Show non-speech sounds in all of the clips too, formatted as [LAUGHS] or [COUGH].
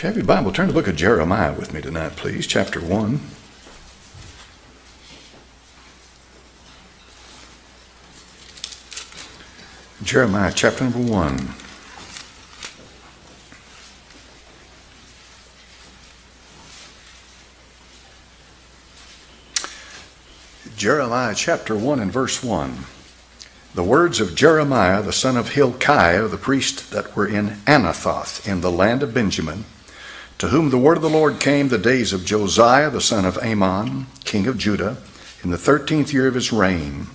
If you have your Bible, turn to the book of Jeremiah with me tonight, please, chapter 1. Jeremiah chapter number 1. Jeremiah chapter 1 and verse 1. The words of Jeremiah, the son of Hilkiah, the priest that were in Anathoth, in the land of Benjamin, to whom the word of the Lord came the days of Josiah, the son of Amon, king of Judah, in the thirteenth year of his reign.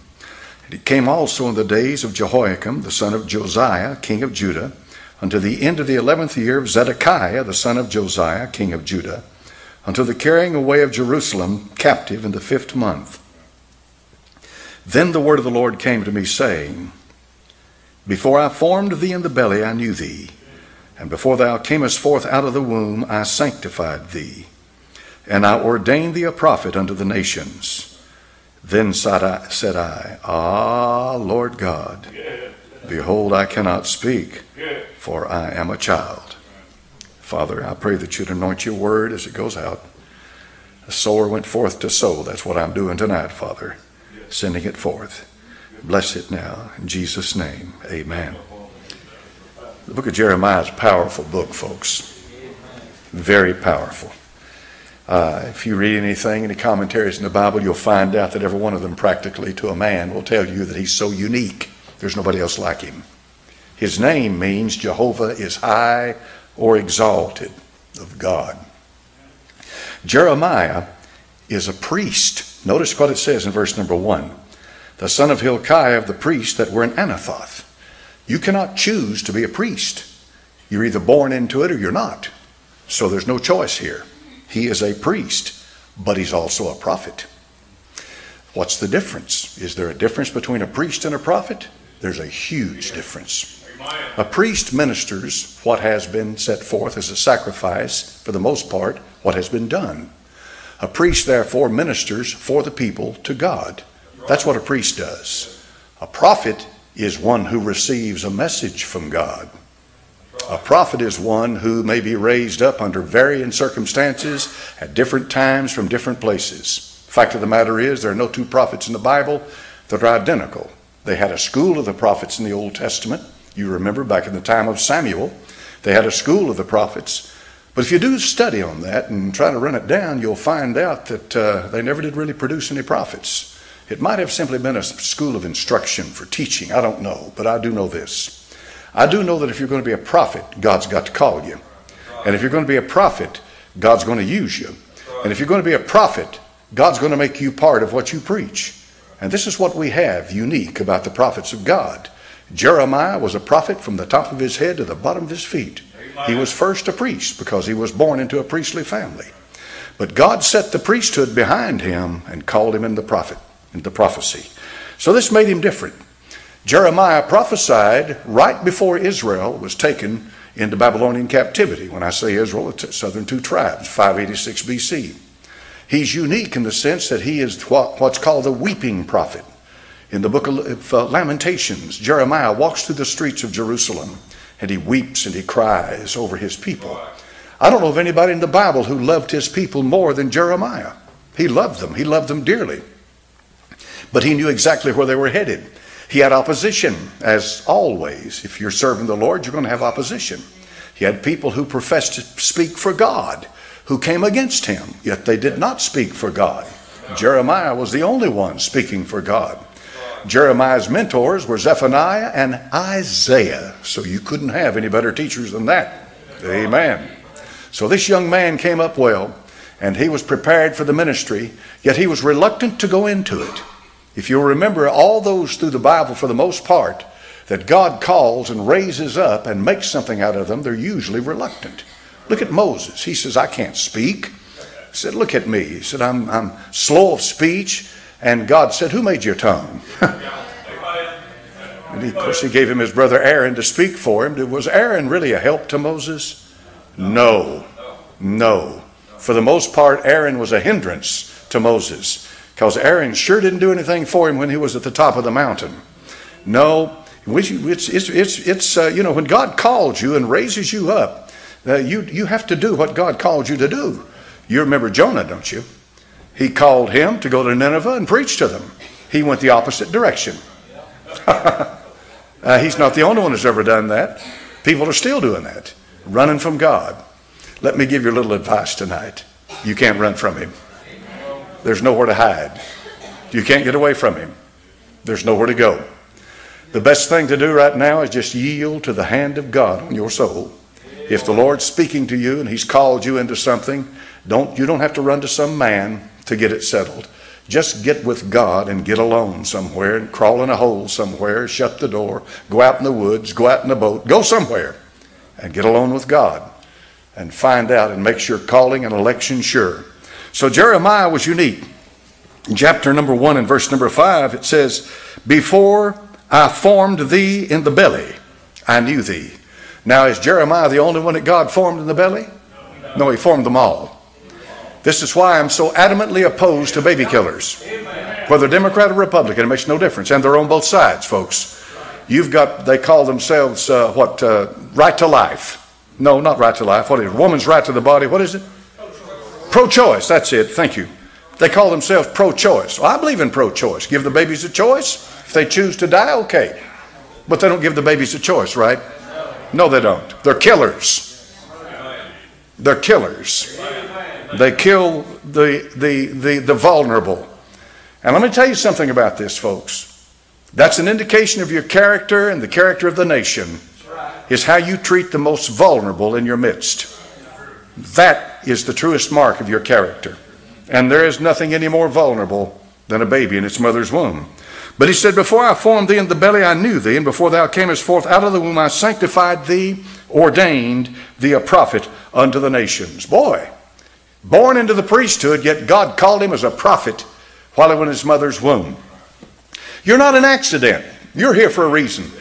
And it came also in the days of Jehoiakim, the son of Josiah, king of Judah, unto the end of the eleventh year of Zedekiah, the son of Josiah, king of Judah, unto the carrying away of Jerusalem captive in the fifth month. Then the word of the Lord came to me, saying, Before I formed thee in the belly, I knew thee, and before thou camest forth out of the womb, I sanctified thee, and I ordained thee a prophet unto the nations. Then said I, Ah, Lord God, behold, I cannot speak, for I am a child. Father, I pray that you'd anoint your word as it goes out. A sower went forth to sow. That's what I'm doing tonight, Father sending it forth. Bless it now. In Jesus' name, amen. The book of Jeremiah is a powerful book, folks. Very powerful. Uh, if you read anything, any commentaries in the Bible, you'll find out that every one of them, practically to a man, will tell you that he's so unique. There's nobody else like him. His name means Jehovah is high or exalted of God. Jeremiah is a priest. Notice what it says in verse number one the son of Hilkiah of the priest that were in Anathoth. You cannot choose to be a priest. You're either born into it or you're not. So there's no choice here. He is a priest, but he's also a prophet. What's the difference? Is there a difference between a priest and a prophet? There's a huge difference. A priest ministers what has been set forth as a sacrifice, for the most part, what has been done. A priest, therefore, ministers for the people to God. That's what a priest does. A prophet is one who receives a message from God. A prophet is one who may be raised up under varying circumstances at different times from different places. Fact of the matter is, there are no two prophets in the Bible that are identical. They had a school of the prophets in the Old Testament. You remember back in the time of Samuel, they had a school of the prophets. But if you do study on that and try to run it down, you'll find out that uh, they never did really produce any prophets. It might have simply been a school of instruction for teaching. I don't know, but I do know this. I do know that if you're going to be a prophet, God's got to call you. And if you're going to be a prophet, God's going to use you. And if you're going to be a prophet, God's going to make you part of what you preach. And this is what we have unique about the prophets of God. Jeremiah was a prophet from the top of his head to the bottom of his feet. He was first a priest because he was born into a priestly family. But God set the priesthood behind him and called him in the prophet, into prophecy. So this made him different. Jeremiah prophesied right before Israel was taken into Babylonian captivity. When I say Israel, it's southern two tribes, 586 BC. He's unique in the sense that he is what's called the weeping prophet. In the book of uh, Lamentations, Jeremiah walks through the streets of Jerusalem and he weeps and he cries over his people. I don't know of anybody in the Bible who loved his people more than Jeremiah. He loved them, he loved them dearly. But he knew exactly where they were headed. He had opposition, as always. If you're serving the Lord, you're going to have opposition. He had people who professed to speak for God who came against him, yet they did not speak for God. Jeremiah was the only one speaking for God. Jeremiah's mentors were Zephaniah and Isaiah. So you couldn't have any better teachers than that. Amen. So this young man came up well, and he was prepared for the ministry, yet he was reluctant to go into it. If you'll remember, all those through the Bible, for the most part, that God calls and raises up and makes something out of them, they're usually reluctant. Look at Moses. He says, I can't speak. He said, Look at me. He said, I'm, I'm slow of speech. And God said, Who made your tongue? [LAUGHS] and he, of course, he gave him his brother Aaron to speak for him. Was Aaron really a help to Moses? No. No. For the most part, Aaron was a hindrance to Moses because Aaron sure didn't do anything for him when he was at the top of the mountain. No. It's, it's, it's, it's uh, you know, when God calls you and raises you up, Uh, you, you have to do what God called you to do. You remember Jonah, don't you? He called him to go to Nineveh and preach to them. He went the opposite direction. [LAUGHS] uh, he's not the only one who's ever done that. People are still doing that, running from God. Let me give you a little advice tonight. You can't run from Him. There's nowhere to hide. You can't get away from Him. There's nowhere to go. The best thing to do right now is just yield to the hand of God on your soul. If the Lord's speaking to you and He's called you into something, don't you don't have to run to some man to get it settled. Just get with God and get alone somewhere and crawl in a hole somewhere, shut the door, go out in the woods, go out in a boat, go somewhere and get alone with God and find out and make sure calling and election sure. So Jeremiah was unique. In chapter number one and verse number five, it says, Before I formed thee in the belly, I knew thee. Now, is Jeremiah the only one that God formed in the belly? No, he formed them all. This is why I'm so adamantly opposed to baby killers. Whether Democrat or Republican, it makes no difference. And they're on both sides, folks. You've got, they call themselves, uh, what, uh, right to life. No, not right to life. What is it? Woman's right to the body. What is it? Pro choice. That's it. Thank you. They call themselves pro choice. Well, I believe in pro choice. Give the babies a choice. If they choose to die, okay. But they don't give the babies a choice, right? No, they don't. They're killers. They're killers. They kill the, the, the, the vulnerable. And let me tell you something about this, folks. That's an indication of your character and the character of the nation, is how you treat the most vulnerable in your midst. That is the truest mark of your character. And there is nothing any more vulnerable than a baby in its mother's womb. But he said, Before I formed thee in the belly, I knew thee, and before thou camest forth out of the womb, I sanctified thee, ordained thee a prophet unto the nations. Boy, born into the priesthood, yet God called him as a prophet while he was in his mother's womb. You're not an accident. You're here for a reason.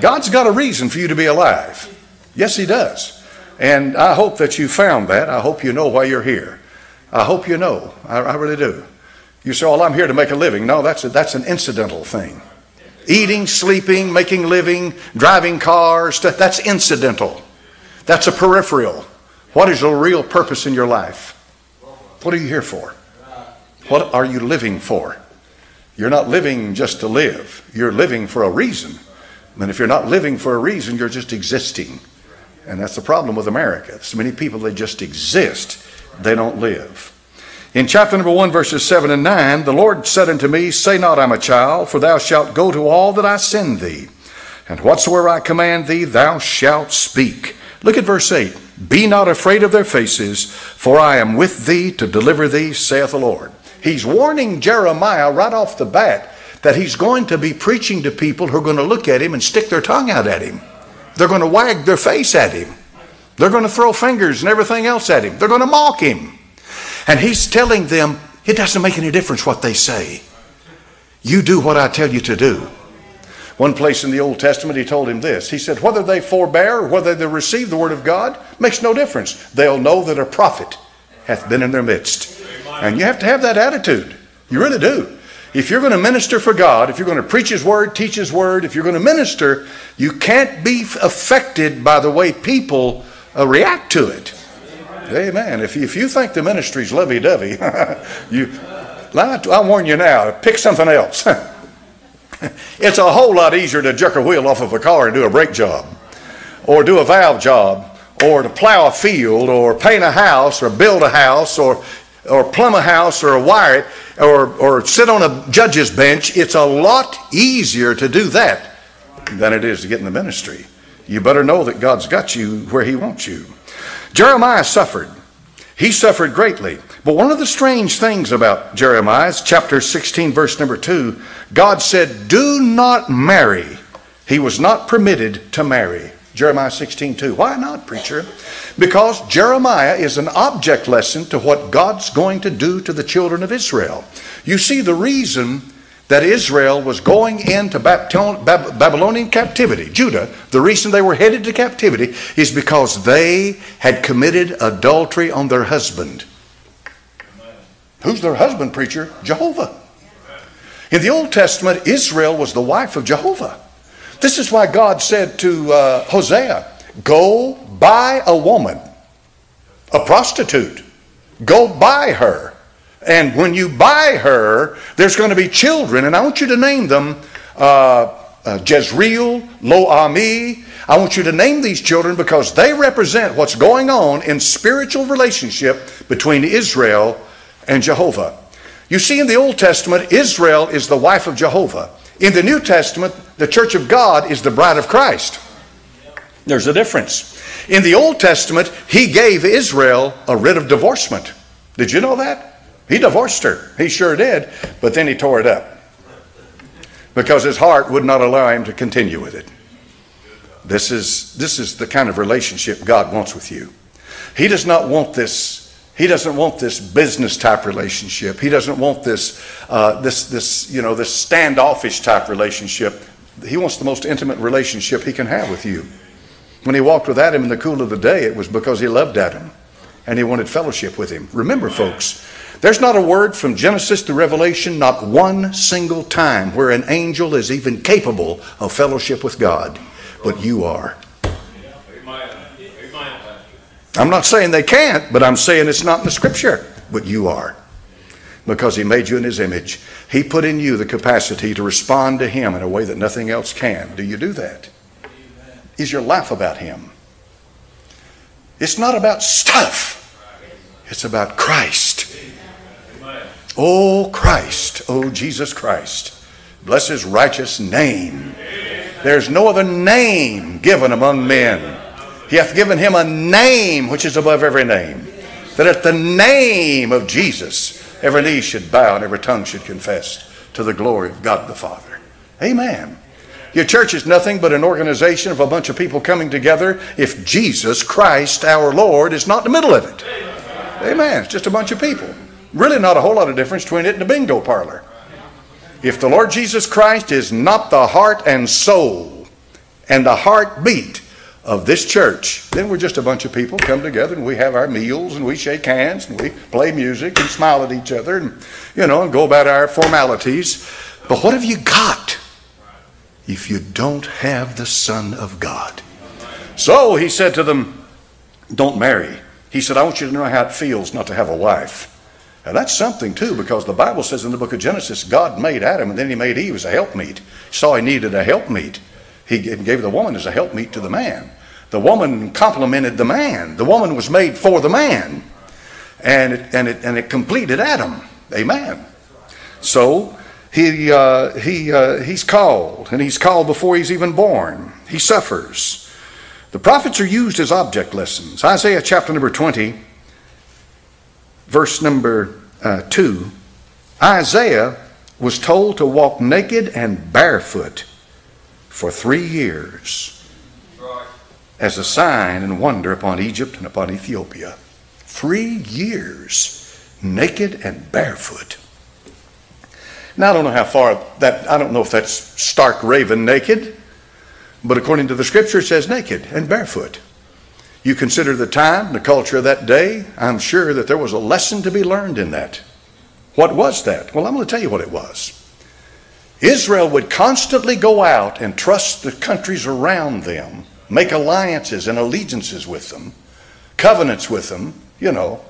God's got a reason for you to be alive. Yes, He does. And I hope that you found that. I hope you know why you're here. I hope you know. I, I really do. You say, well, I'm here to make a living. No, that's, a, that's an incidental thing. Eating, sleeping, making living, driving cars, that's incidental. That's a peripheral. What is your real purpose in your life? What are you here for? What are you living for? You're not living just to live. You're living for a reason. And if you're not living for a reason, you're just existing. And that's the problem with America. So many people, they just exist, they don't live. In chapter number 1, verses 7 and 9, the Lord said unto me, Say not, I'm a child, for thou shalt go to all that I send thee. And whatsoever I command thee, thou shalt speak. Look at verse 8. Be not afraid of their faces, for I am with thee to deliver thee, saith the Lord. He's warning Jeremiah right off the bat that he's going to be preaching to people who are going to look at him and stick their tongue out at him. They're going to wag their face at him. They're going to throw fingers and everything else at him. They're going to mock him. And he's telling them, it doesn't make any difference what they say. You do what I tell you to do. One place in the Old Testament, he told him this. He said, Whether they forbear or whether they receive the word of God makes no difference. They'll know that a prophet hath been in their midst. And you have to have that attitude. You really do. If you're going to minister for God, if you're going to preach His word, teach His word, if you're going to minister, you can't be affected by the way people uh, react to it. Amen. If, if you think the ministry's lovey dovey, [LAUGHS] you, I warn you now, pick something else. [LAUGHS] it's a whole lot easier to jerk a wheel off of a car and do a brake job, or do a valve job, or to plow a field, or paint a house, or build a house, or or plumb a house, or wire it, or or sit on a judge's bench. It's a lot easier to do that than it is to get in the ministry. You better know that God's got you where He wants you. Jeremiah suffered. He suffered greatly. But one of the strange things about Jeremiah, chapter 16, verse number 2, God said, Do not marry. He was not permitted to marry. Jeremiah 16, 2. Why not, preacher? Because Jeremiah is an object lesson to what God's going to do to the children of Israel. You see, the reason that Israel was going into Babylonian captivity, Judah, the reason they were headed to captivity is because they had committed adultery on their husband. Who's their husband, preacher? Jehovah. In the Old Testament, Israel was the wife of Jehovah. This is why God said to uh, Hosea, Go buy a woman, a prostitute. Go buy her. And when you buy her, there's going to be children, and I want you to name them uh, uh, Jezreel, Lo Ami. I want you to name these children because they represent what's going on in spiritual relationship between Israel and Jehovah. You see, in the Old Testament, Israel is the wife of Jehovah. In the New Testament, the church of God is the bride of Christ. There's a difference. In the Old Testament, he gave Israel a writ of divorcement. Did you know that? He divorced her. He sure did, but then he tore it up because his heart would not allow him to continue with it. This is, this is the kind of relationship God wants with you. He does not want this he doesn't want this business type relationship. He doesn't want this, uh, this, this, you know, this standoffish type relationship. He wants the most intimate relationship he can have with you. When he walked with Adam in the cool of the day, it was because he loved Adam and he wanted fellowship with him. Remember, folks, there's not a word from Genesis to Revelation, not one single time, where an angel is even capable of fellowship with God, but you are. I'm not saying they can't, but I'm saying it's not in the scripture, but you are. Because he made you in his image. He put in you the capacity to respond to him in a way that nothing else can. Do you do that? Is your life about him? It's not about stuff. It's about Christ. Oh Christ, oh Jesus Christ. Bless his righteous name. There's no other name given among men he hath given him a name which is above every name, that at the name of Jesus every knee should bow and every tongue should confess to the glory of God the Father. Amen. Your church is nothing but an organization of a bunch of people coming together if Jesus Christ, our Lord, is not in the middle of it. Amen. It's just a bunch of people. Really, not a whole lot of difference between it and a bingo parlor. If the Lord Jesus Christ is not the heart and soul and the heartbeat of this church, then we're just a bunch of people come together and we have our meals and we shake hands and we play music and smile at each other and, you know, and go about our formalities. But what have you got if you don't have the Son of God? So he said to them, Don't marry. He said, I want you to know how it feels not to have a wife. And that's something too, because the Bible says in the book of Genesis, God made Adam and then he made Eve as a helpmeet. He saw he needed a helpmeet. He gave the woman as a helpmeet to the man. The woman complemented the man. The woman was made for the man. And it, and it, and it completed Adam. Amen. So he, uh, he, uh, he's called, and he's called before he's even born. He suffers. The prophets are used as object lessons. Isaiah chapter number 20, verse number uh, 2. Isaiah was told to walk naked and barefoot for three years as a sign and wonder upon Egypt and upon Ethiopia. Three years, naked and barefoot. Now, I don't know how far that, I don't know if that's stark raven naked, but according to the scripture, it says naked and barefoot. You consider the time, the culture of that day, I'm sure that there was a lesson to be learned in that. What was that? Well, I'm going to tell you what it was. Israel would constantly go out and trust the countries around them, make alliances and allegiances with them, covenants with them, you know.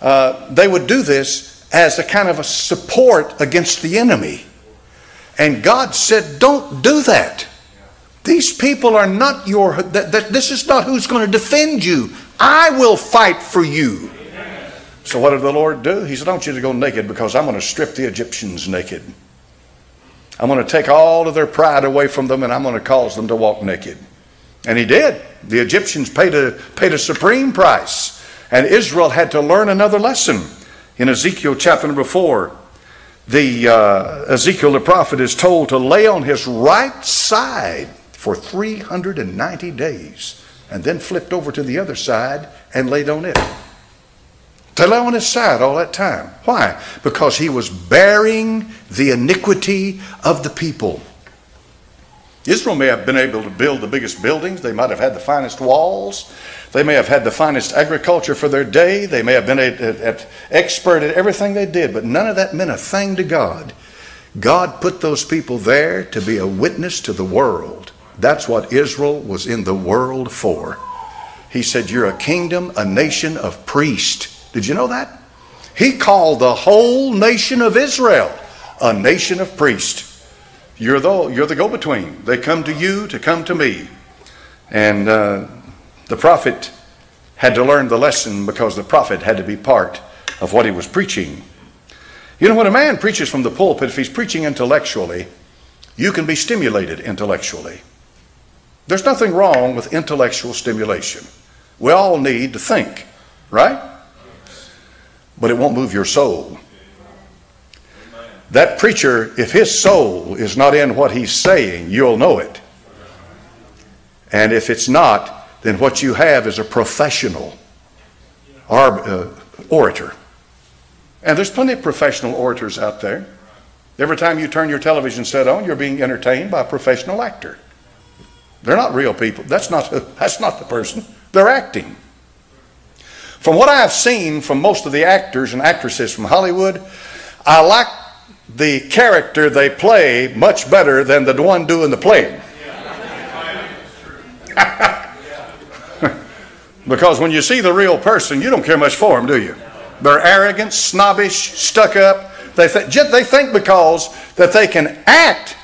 Uh, they would do this as a kind of a support against the enemy. And God said, Don't do that. These people are not your, that, that, this is not who's going to defend you. I will fight for you. So what did the Lord do? He said, I want you to go naked because I'm going to strip the Egyptians naked. I'm going to take all of their pride away from them and I'm going to cause them to walk naked. And he did. The Egyptians paid a, paid a supreme price. And Israel had to learn another lesson. In Ezekiel chapter number 4, the uh, Ezekiel the prophet is told to lay on his right side for 390 days and then flipped over to the other side and laid on it to lay on his side all that time. Why? Because he was bearing the iniquity of the people. Israel may have been able to build the biggest buildings, they might have had the finest walls, they may have had the finest agriculture for their day, they may have been a, a, a expert at everything they did, but none of that meant a thing to God. God put those people there to be a witness to the world. That's what Israel was in the world for He said, You're a kingdom, a nation of priests. Did you know that? He called the whole nation of Israel a nation of priests. You're the, you're the go between. They come to you to come to me. And uh, the prophet had to learn the lesson because the prophet had to be part of what he was preaching. You know, when a man preaches from the pulpit, if he's preaching intellectually, you can be stimulated intellectually. There's nothing wrong with intellectual stimulation. We all need to think, right? But it won't move your soul. That preacher, if his soul is not in what he's saying, you'll know it. And if it's not, then what you have is a professional uh, orator. And there's plenty of professional orators out there. Every time you turn your television set on, you're being entertained by a professional actor. They're not real people. That's not, [LAUGHS] that's not the person. They're acting. From what I have seen from most of the actors and actresses from Hollywood, I like the character they play much better than the one doing the playing. [LAUGHS] because when you see the real person, you don't care much for them, do you? They're arrogant, snobbish, stuck up. They, th- they think because that they can act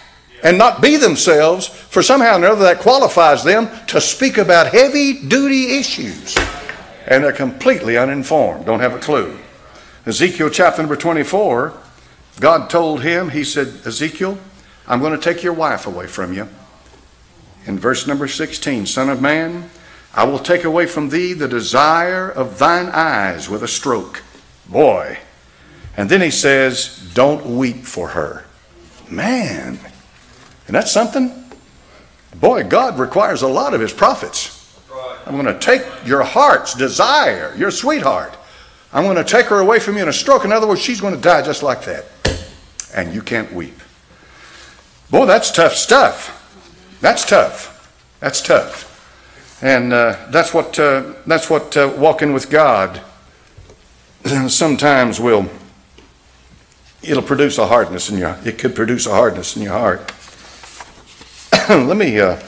and not be themselves, for somehow or another that qualifies them to speak about heavy duty issues. And they're completely uninformed, don't have a clue. Ezekiel chapter number 24, God told him, He said, Ezekiel, I'm going to take your wife away from you. In verse number 16, Son of man, I will take away from thee the desire of thine eyes with a stroke. Boy. And then he says, Don't weep for her. Man. And that's something? Boy, God requires a lot of his prophets. I'm going to take your heart's desire, your sweetheart. I'm going to take her away from you in a stroke. In other words, she's going to die just like that. And you can't weep. Boy, that's tough stuff. That's tough. That's tough. And uh, that's what, uh, that's what uh, walking with God [CLEARS THROAT] sometimes will, it'll produce a hardness in your, it could produce a hardness in your heart. [CLEARS THROAT] let me uh,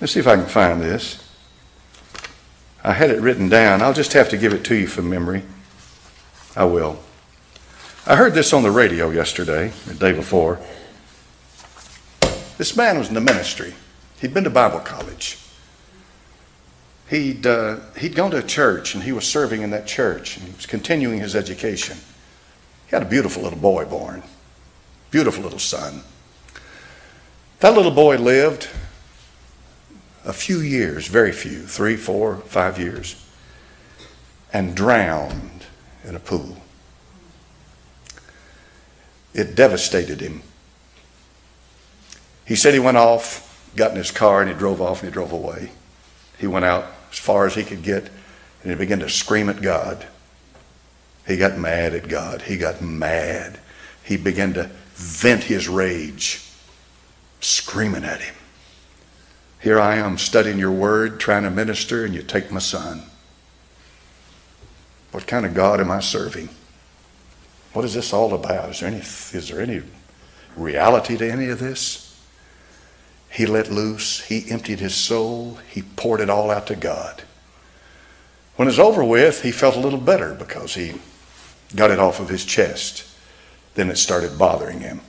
let's see if I can find this. I had it written down. I'll just have to give it to you from memory. I will. I heard this on the radio yesterday, the day before. This man was in the ministry. He'd been to Bible college. He'd, uh, he'd gone to a church and he was serving in that church and he was continuing his education. He had a beautiful little boy born, beautiful little son. That little boy lived a few years, very few, three, four, five years, and drowned in a pool. It devastated him. He said he went off, got in his car, and he drove off and he drove away. He went out as far as he could get and he began to scream at God. He got mad at God. He got mad. He began to vent his rage screaming at him. Here I am studying your word, trying to minister, and you take my son. What kind of God am I serving? What is this all about? Is there any, is there any reality to any of this? He let loose, he emptied his soul, he poured it all out to God. When it was over with, he felt a little better because he got it off of his chest. Then it started bothering him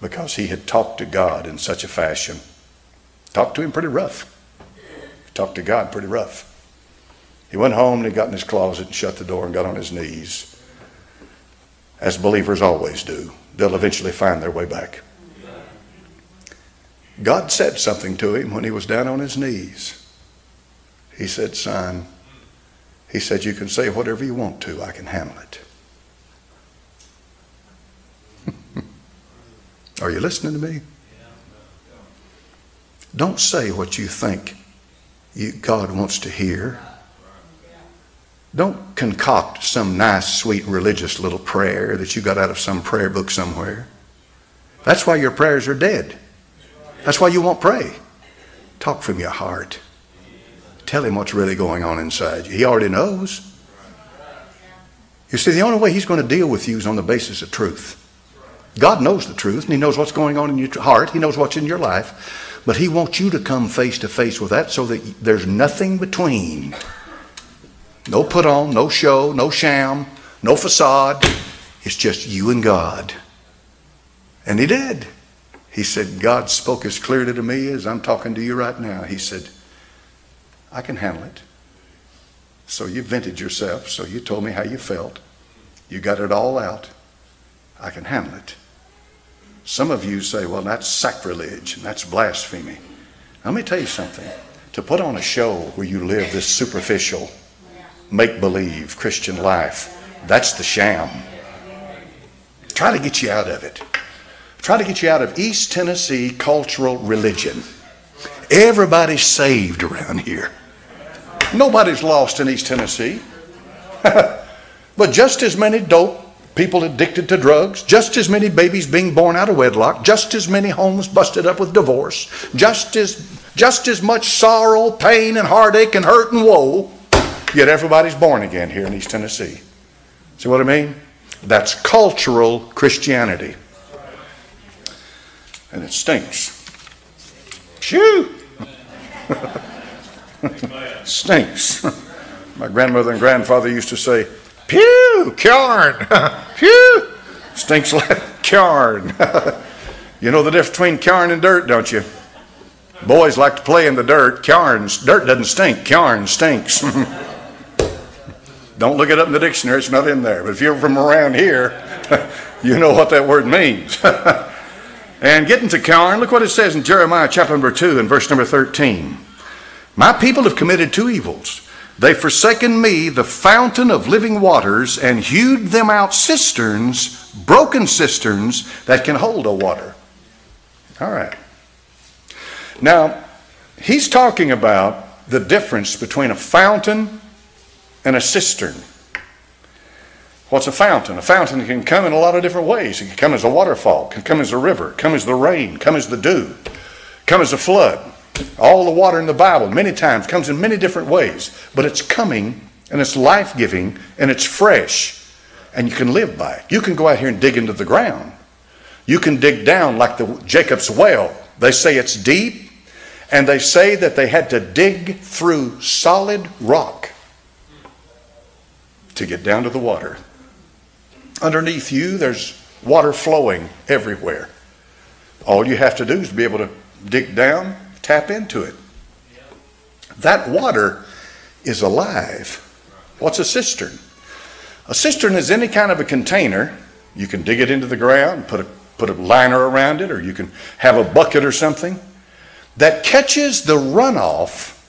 because he had talked to God in such a fashion. Talked to him pretty rough. Talked to God pretty rough. He went home and he got in his closet and shut the door and got on his knees. As believers always do, they'll eventually find their way back. God said something to him when he was down on his knees. He said, Son, he said, You can say whatever you want to, I can handle it. [LAUGHS] Are you listening to me? Don't say what you think you, God wants to hear. Don't concoct some nice, sweet, religious little prayer that you got out of some prayer book somewhere. That's why your prayers are dead. That's why you won't pray. Talk from your heart. Tell him what's really going on inside you. He already knows. You see, the only way he's going to deal with you is on the basis of truth. God knows the truth and He knows what's going on in your heart. He knows what's in your life. But He wants you to come face to face with that so that there's nothing between. No put on, no show, no sham, no facade. It's just you and God. And He did. He said, God spoke as clearly to me as I'm talking to you right now. He said, I can handle it. So you vented yourself, so you told me how you felt. You got it all out. I can handle it. Some of you say, well, that's sacrilege and that's blasphemy. Let me tell you something. To put on a show where you live this superficial, make believe Christian life, that's the sham. Try to get you out of it. Try to get you out of East Tennessee cultural religion. Everybody's saved around here. Nobody's lost in East Tennessee. [LAUGHS] but just as many dope people addicted to drugs, just as many babies being born out of wedlock, just as many homes busted up with divorce, just as just as much sorrow, pain, and heartache and hurt and woe. Yet everybody's born again here in East Tennessee. See what I mean? That's cultural Christianity. And it stinks. Shoo! [LAUGHS] stinks. [LAUGHS] My grandmother and grandfather used to say, Pew, Kjarn. [LAUGHS] Pew. Stinks like Kjarn. you know the difference between Kjarn and dirt, don't you? Boys like to play in the dirt. Kjarn's dirt doesn't stink. Kjarn stinks. don't look it up in the dictionary, it's not in there. But if you're from around here, you know what that word means. And getting to Kjarn, look what it says in Jeremiah chapter number 2 and verse number 13. My people have committed two evils. They've forsaken me, the fountain of living waters, and hewed them out cisterns, broken cisterns that can hold a water. All right. Now, he's talking about the difference between a fountain and a cistern. What's a fountain? A fountain can come in a lot of different ways. It can come as a waterfall, can come as a river, come as the rain, come as the dew, come as a flood. All the water in the Bible, many times, comes in many different ways, but it's coming and it's life giving and it's fresh and you can live by it. You can go out here and dig into the ground. You can dig down like the Jacob's well. They say it's deep, and they say that they had to dig through solid rock to get down to the water. Underneath you, there's water flowing everywhere. All you have to do is be able to dig down Tap into it. That water is alive. What's a cistern? A cistern is any kind of a container. You can dig it into the ground, put a, put a liner around it, or you can have a bucket or something that catches the runoff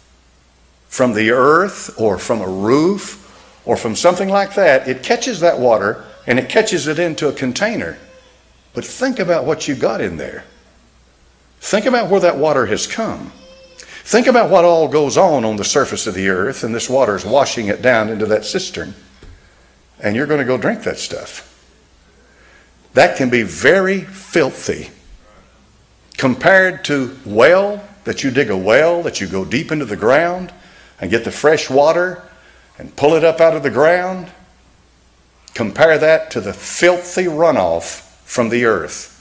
from the earth or from a roof or from something like that. It catches that water and it catches it into a container. But think about what you got in there. Think about where that water has come. Think about what all goes on on the surface of the earth, and this water is washing it down into that cistern. And you're going to go drink that stuff. That can be very filthy compared to well, that you dig a well, that you go deep into the ground and get the fresh water and pull it up out of the ground. Compare that to the filthy runoff from the earth.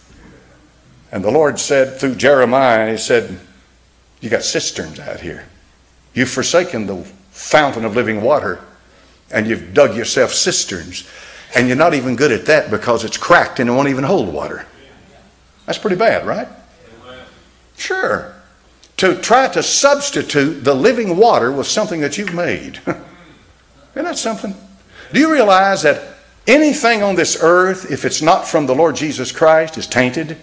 And the Lord said through Jeremiah, He said, You got cisterns out here. You've forsaken the fountain of living water, and you've dug yourself cisterns. And you're not even good at that because it's cracked and it won't even hold water. That's pretty bad, right? Sure. To try to substitute the living water with something that you've made. [LAUGHS] Isn't that something? Do you realize that anything on this earth, if it's not from the Lord Jesus Christ, is tainted?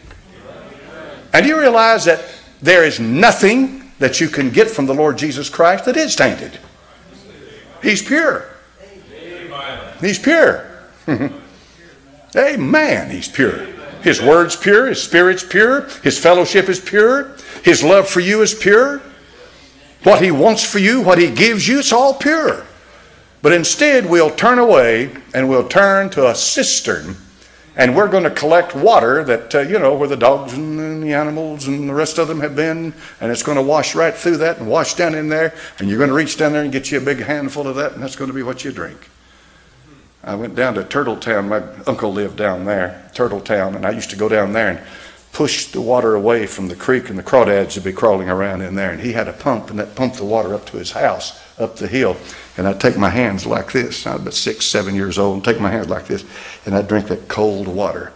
And do you realize that there is nothing that you can get from the Lord Jesus Christ that is tainted. He's pure. He's pure. [LAUGHS] Amen. He's pure. His word's pure. His spirit's pure. His fellowship is pure. His love for you is pure. What he wants for you, what he gives you, it's all pure. But instead, we'll turn away and we'll turn to a cistern and we're going to collect water that, uh, you know, where the dogs and the animals and the rest of them have been, and it's going to wash right through that and wash down in there, and you're going to reach down there and get you a big handful of that, and that's going to be what you drink. I went down to Turtletown. My uncle lived down there, Turtletown, and I used to go down there and push the water away from the creek and the crawdads would be crawling around in there. And he had a pump, and that pumped the water up to his house, up the hill. And I'd take my hands like this. I was about six, seven years old, and take my hands like this, and I'd drink that cold water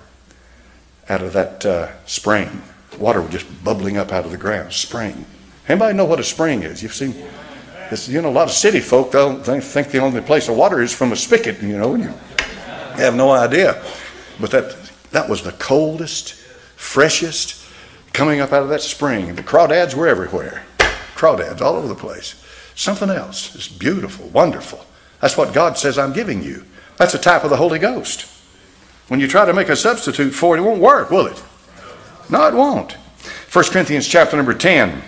out of that uh, spring. Water was just bubbling up out of the ground. Spring. Anybody know what a spring is? You've seen, you know, a lot of city folk don't think, the only place of water is from a spigot, you know, and you have no idea. But that, that was the coldest, freshest coming up out of that spring. The crawdads were everywhere. Crawdads all over the place. Something else. It's beautiful, wonderful. That's what God says I'm giving you. That's a type of the Holy Ghost. When you try to make a substitute for it, it won't work, will it? No, it won't. 1 Corinthians chapter number 10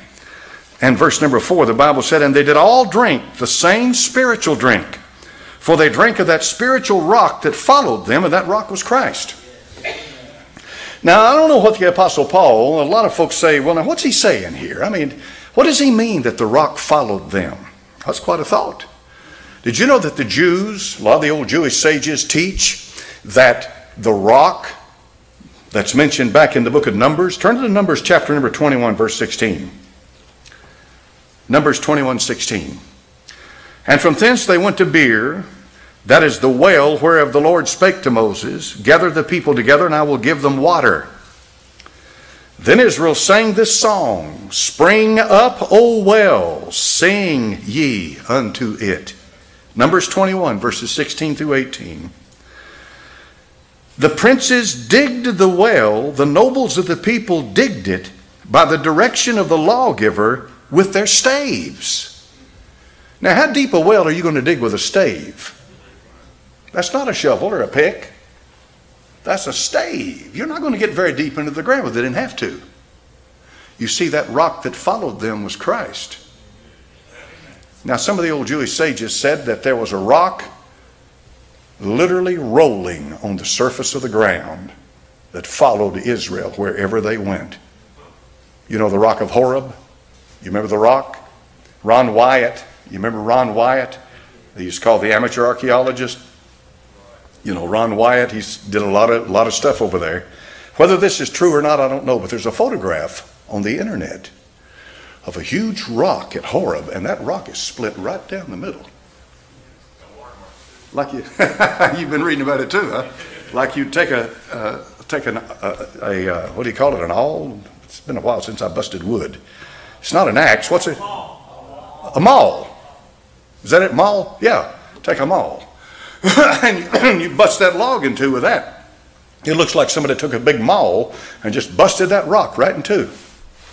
and verse number 4, the Bible said, And they did all drink the same spiritual drink, for they drank of that spiritual rock that followed them, and that rock was Christ. Now, I don't know what the Apostle Paul, a lot of folks say, well, now what's he saying here? I mean, what does he mean that the rock followed them? That's quite a thought. Did you know that the Jews, a lot of the old Jewish sages teach that the rock that's mentioned back in the book of Numbers, turn to Numbers chapter number 21, verse 16. Numbers 21, 16. And from thence they went to Beer, that is the well whereof the Lord spake to Moses, Gather the people together, and I will give them water. Then Israel sang this song Spring up, O well, sing ye unto it. Numbers 21, verses 16 through 18. The princes digged the well, the nobles of the people digged it by the direction of the lawgiver with their staves. Now, how deep a well are you going to dig with a stave? That's not a shovel or a pick. That's a stave. You're not going to get very deep into the ground it and have to. You see, that rock that followed them was Christ. Now, some of the old Jewish sages said that there was a rock literally rolling on the surface of the ground that followed Israel wherever they went. You know the rock of Horeb? You remember the rock? Ron Wyatt. You remember Ron Wyatt? He's called the amateur archaeologist. You know, Ron Wyatt, he did a lot of, a lot of stuff over there. Whether this is true or not, I don't know, but there's a photograph on the internet of a huge rock at Horeb, and that rock is split right down the middle. Like you, [LAUGHS] you've been reading about it too, huh? Like you take a, uh, take an, a, uh, what do you call it, an awl? It's been a while since I busted wood. It's not an axe. What's it? A maul. Is that it? Maul? Yeah. Take a maul. [COUGHS] [COUGHS] and you bust that log in two with that. It looks like somebody took a big maul and just busted that rock right in two.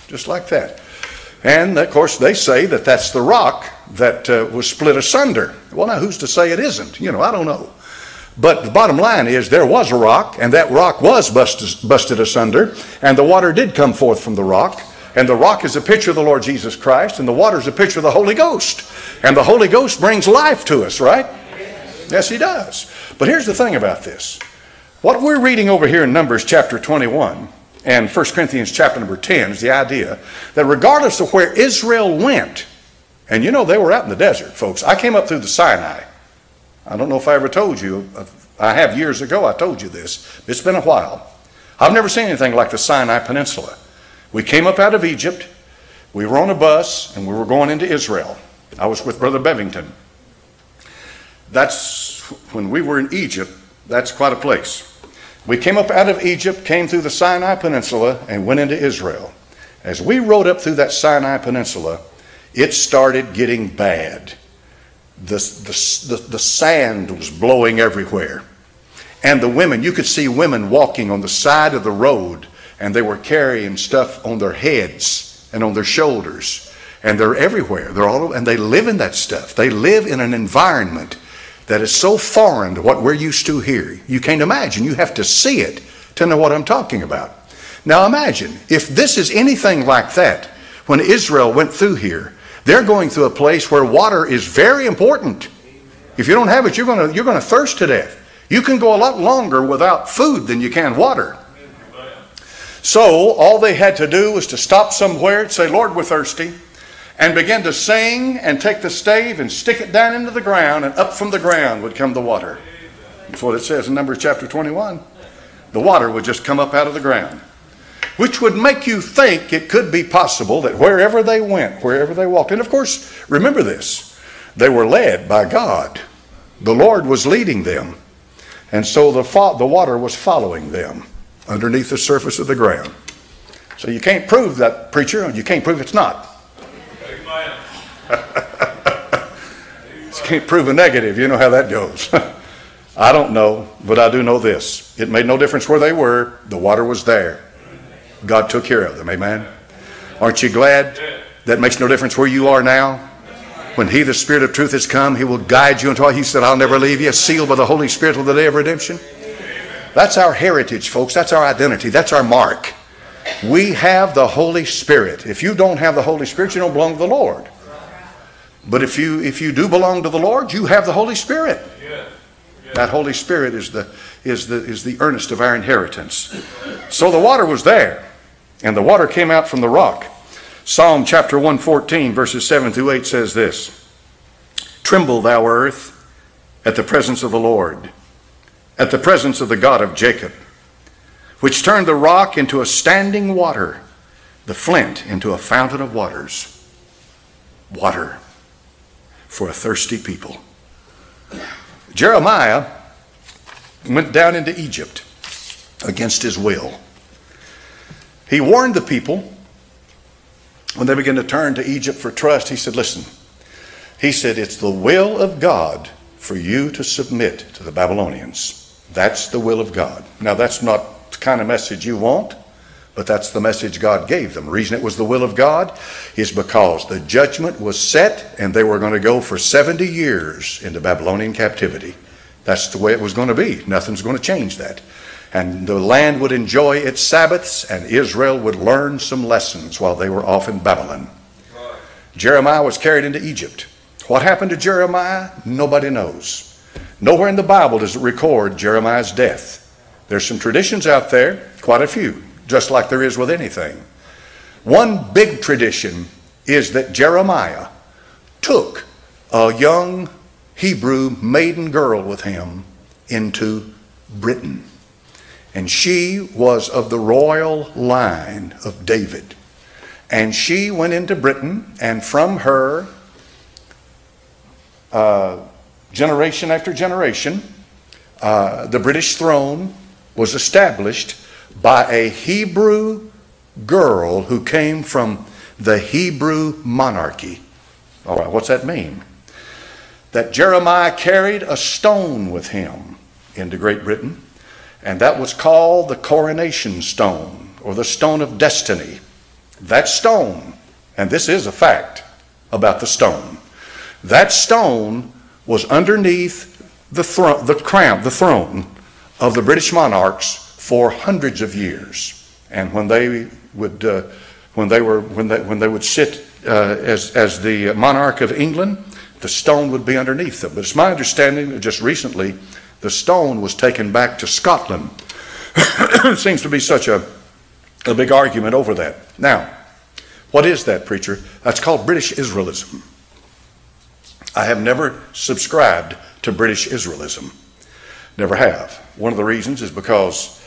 Just like that. And of course, they say that that's the rock that uh, was split asunder. Well, now who's to say it isn't? You know, I don't know. But the bottom line is there was a rock, and that rock was busted, busted asunder, and the water did come forth from the rock. And the rock is a picture of the Lord Jesus Christ, and the water is a picture of the Holy Ghost. And the Holy Ghost brings life to us, right? Yes, He does. But here's the thing about this. What we're reading over here in Numbers chapter 21 and 1 Corinthians chapter number 10 is the idea that regardless of where Israel went, and you know they were out in the desert, folks. I came up through the Sinai. I don't know if I ever told you. I have years ago, I told you this. It's been a while. I've never seen anything like the Sinai Peninsula. We came up out of Egypt. We were on a bus and we were going into Israel. I was with Brother Bevington. That's when we were in Egypt, that's quite a place. We came up out of Egypt, came through the Sinai Peninsula, and went into Israel. As we rode up through that Sinai Peninsula, it started getting bad. The, the, the, the sand was blowing everywhere. And the women, you could see women walking on the side of the road and they were carrying stuff on their heads and on their shoulders and they're everywhere they're all and they live in that stuff they live in an environment that is so foreign to what we're used to here. You can't imagine. You have to see it to know what i'm talking about. Now imagine if this is anything like that when israel went through here they're going through a place where water is very important. If you don't have it you're going to you're going to thirst to death. You can go a lot longer without food than you can water. So all they had to do was to stop somewhere and say, Lord, we're thirsty, and begin to sing and take the stave and stick it down into the ground, and up from the ground would come the water. That's what it says in Numbers chapter 21. The water would just come up out of the ground. which would make you think it could be possible that wherever they went, wherever they walked, and of course, remember this, they were led by God. The Lord was leading them, and so the, the water was following them underneath the surface of the ground. So you can't prove that, preacher, and you can't prove it's not. [LAUGHS] you can't prove a negative. You know how that goes. [LAUGHS] I don't know, but I do know this. It made no difference where they were, the water was there. God took care of them. Amen. Aren't you glad that makes no difference where you are now? When He, the Spirit of truth, has come, He will guide you into all. He said, I'll never leave you, sealed by the Holy Spirit till the day of redemption. That's our heritage, folks. That's our identity. That's our mark. We have the Holy Spirit. If you don't have the Holy Spirit, you don't belong to the Lord. But if you if you do belong to the Lord, you have the Holy Spirit. That Holy Spirit is the is the is the earnest of our inheritance. So the water was there, and the water came out from the rock. Psalm chapter 114, verses 7 through 8 says this Tremble, thou earth, at the presence of the Lord, at the presence of the God of Jacob, which turned the rock into a standing water, the flint into a fountain of waters. Water for a thirsty people. Jeremiah went down into Egypt against his will. He warned the people when they began to turn to Egypt for trust. He said, Listen, he said, it's the will of God for you to submit to the Babylonians. That's the will of God. Now, that's not the kind of message you want. But that's the message God gave them. The reason it was the will of God is because the judgment was set and they were going to go for 70 years into Babylonian captivity. That's the way it was going to be. Nothing's going to change that. And the land would enjoy its Sabbaths and Israel would learn some lessons while they were off in Babylon. Jeremiah was carried into Egypt. What happened to Jeremiah? Nobody knows. Nowhere in the Bible does it record Jeremiah's death. There's some traditions out there, quite a few just like there is with anything. One big tradition is that Jeremiah took a young Hebrew maiden girl with him into Britain. And she was of the royal line of David. And she went into Britain, and from her, uh, generation after generation, uh, the British throne was established by a Hebrew girl who came from the Hebrew monarchy. Oh, All right, what's that mean? That Jeremiah carried a stone with him into Great Britain, and that was called the coronation stone or the stone of destiny. That stone, and this is a fact about the stone, that stone was underneath the, thro- the crown, the throne of the British monarchs for hundreds of years. And when they would, uh, when they were, when they, when they would sit uh, as, as the monarch of England, the stone would be underneath them. But it's my understanding that just recently the stone was taken back to Scotland. [COUGHS] seems to be such a, a big argument over that. Now, what is that, preacher? That's called British Israelism. I have never subscribed to British Israelism. Never have. One of the reasons is because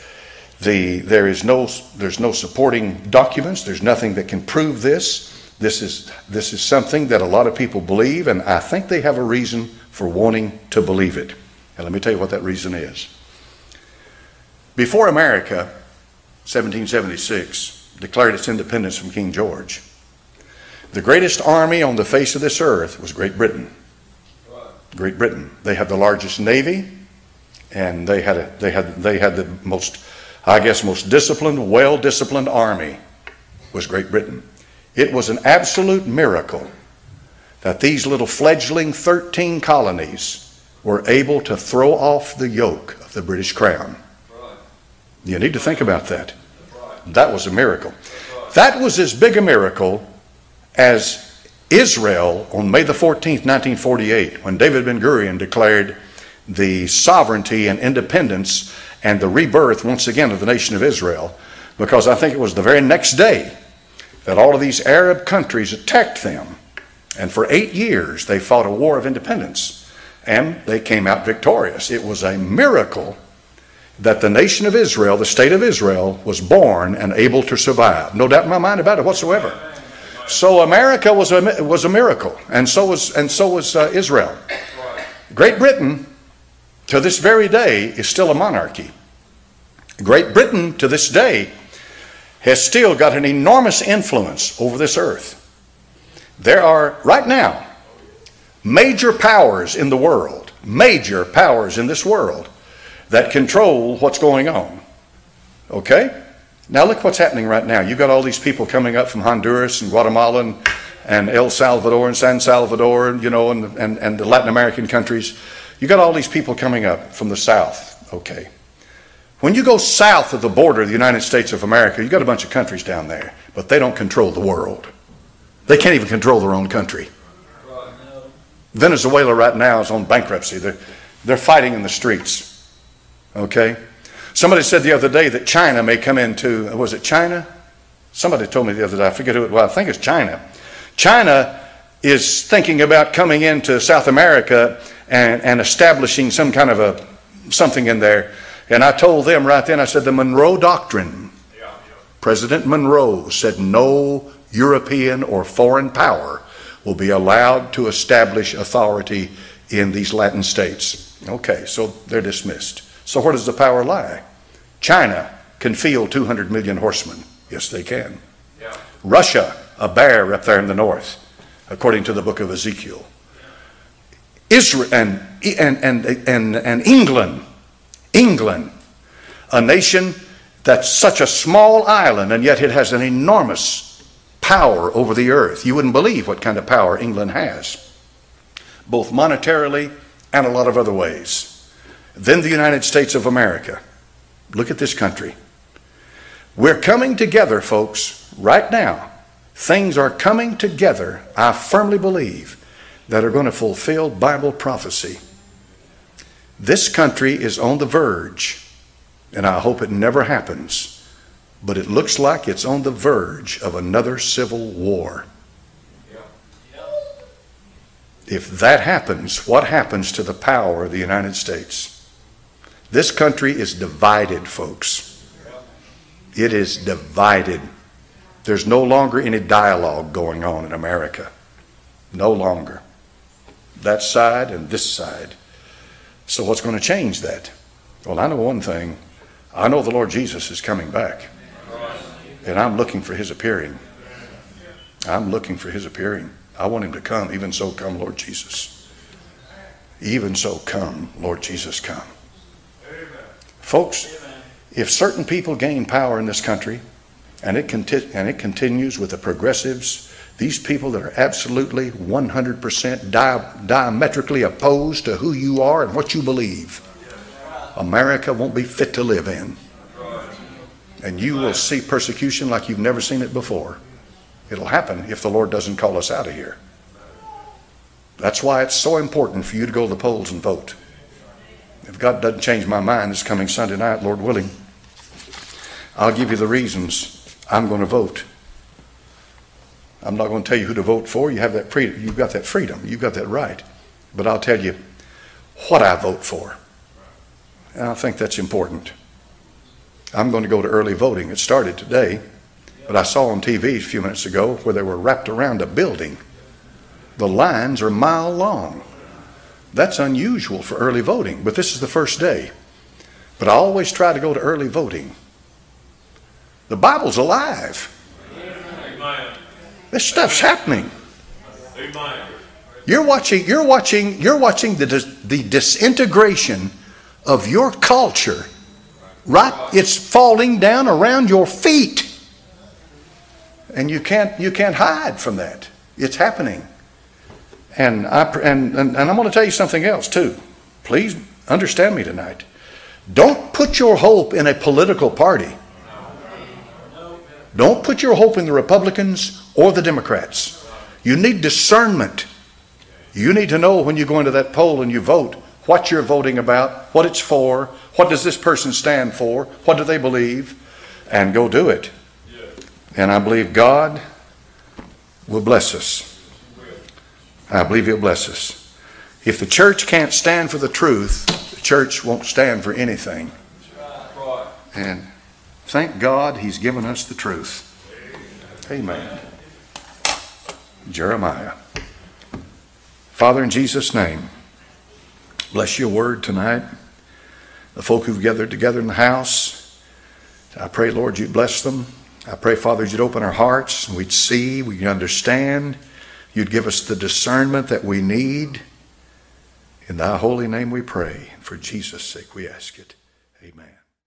the, there is no, there's no supporting documents. There's nothing that can prove this. This is, this is something that a lot of people believe, and I think they have a reason for wanting to believe it. And let me tell you what that reason is. Before America, 1776, declared its independence from King George, the greatest army on the face of this earth was Great Britain. Great Britain. They had the largest navy, and they had, a, they had, they had the most I guess, most disciplined, well disciplined army was Great Britain. It was an absolute miracle that these little fledgling 13 colonies were able to throw off the yoke of the British crown. You need to think about that. That was a miracle. That was as big a miracle as Israel on May the 14th, 1948, when David Ben Gurion declared the sovereignty and independence and the rebirth once again of the nation of Israel, because I think it was the very next day that all of these Arab countries attacked them. And for eight years, they fought a war of independence. And they came out victorious. It was a miracle. that the nation of Israel, the state of Israel, was born and able to survive. No doubt in my mind about it whatsoever. So America was a, was a miracle, and so was, and so was uh, Israel. Great Britain, to this very day, is still a monarchy. Great Britain, to this day, has still got an enormous influence over this earth. There are, right now, major powers in the world, major powers in this world that control what's going on. Okay? Now look what's happening right now. You've got all these people coming up from Honduras and Guatemala and, and El Salvador and San Salvador, and, you know, and, and, and the Latin American countries. You got all these people coming up from the south. Okay. When you go south of the border of the United States of America, you got a bunch of countries down there, but they don't control the world. They can't even control their own country. Venezuela right now is on bankruptcy. They're, they're fighting in the streets. Okay? Somebody said the other day that China may come into, was it China? Somebody told me the other day, I forget who it was, I think it's China. China is thinking about coming into South America and, and establishing some kind of a something in there. And I told them right then, I said, the Monroe Doctrine. Yeah, yeah. President Monroe said no European or foreign power will be allowed to establish authority in these Latin states. Okay, so they're dismissed. So where does the power lie? China can field 200 million horsemen. Yes, they can. Yeah. Russia, a bear up there in the north, according to the book of Ezekiel. Israel and, and, and, and, and England, England, a nation that's such a small island and yet it has an enormous power over the earth. You wouldn't believe what kind of power England has, both monetarily and a lot of other ways. Then the United States of America. Look at this country. We're coming together, folks, right now. Things are coming together, I firmly believe, that are going to fulfill Bible prophecy. This country is on the verge, and I hope it never happens, but it looks like it's on the verge of another civil war. If that happens, what happens to the power of the United States? This country is divided, folks. It is divided. There's no longer any dialogue going on in America. No longer. That side and this side. So, what's going to change that? Well, I know one thing. I know the Lord Jesus is coming back. And I'm looking for his appearing. I'm looking for his appearing. I want him to come. Even so, come, Lord Jesus. Even so, come, Lord Jesus, come. Folks, if certain people gain power in this country, and it, conti- and it continues with the progressives, these people that are absolutely 100% di- diametrically opposed to who you are and what you believe, America won't be fit to live in. And you will see persecution like you've never seen it before. It'll happen if the Lord doesn't call us out of here. That's why it's so important for you to go to the polls and vote. If God doesn't change my mind this coming Sunday night, Lord willing, I'll give you the reasons I'm going to vote. I'm not going to tell you who to vote for. You have that freedom. You've got that freedom. You've got that right. But I'll tell you what I vote for. And I think that's important. I'm going to go to early voting. It started today, but I saw on TV a few minutes ago where they were wrapped around a building. The lines are mile long. That's unusual for early voting, but this is the first day. But I always try to go to early voting. The Bible's alive. Amen. This stuff's happening. You're watching, you're watching, you're watching the, the disintegration of your culture. Right? It's falling down around your feet. And you can't, you can't hide from that. It's happening. And, I, and, and, and I'm going to tell you something else too. Please understand me tonight. Don't put your hope in a political party. Don't put your hope in the Republicans or the Democrats. You need discernment. You need to know when you go into that poll and you vote what you're voting about, what it's for, what does this person stand for, what do they believe, and go do it. And I believe God will bless us. I believe He'll bless us. If the church can't stand for the truth, the church won't stand for anything. And thank God he's given us the truth. Amen. Jeremiah. Father, in Jesus' name, bless your word tonight. The folk who've gathered together in the house, I pray, Lord, you'd bless them. I pray, Father, you'd open our hearts and we'd see, we'd understand. You'd give us the discernment that we need. In thy holy name we pray. For Jesus' sake we ask it. Amen.